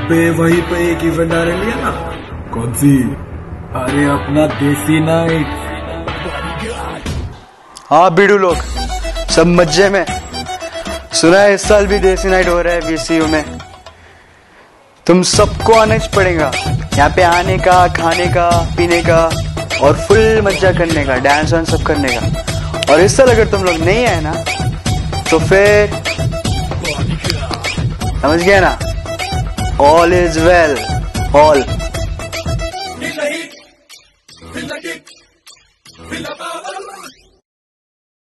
पे, वहीं पे एक इवेंट आ है ना? कौन सी? अरे अपना देसी नाइट हाँ बीड़ू लोग, सब मज़े में। सुना है इस साल भी देसी नाइट हो रहा है वीसीयू में। तुम सबको आना पड़ेगा। यहाँ पे आने का, खाने का, पीने का और फुल मज़ा करने का डांस वांस सब करने का। और इस साल अगर तुम लोग नहीं आए ना तो फिर समझ गया ना? All is well. All.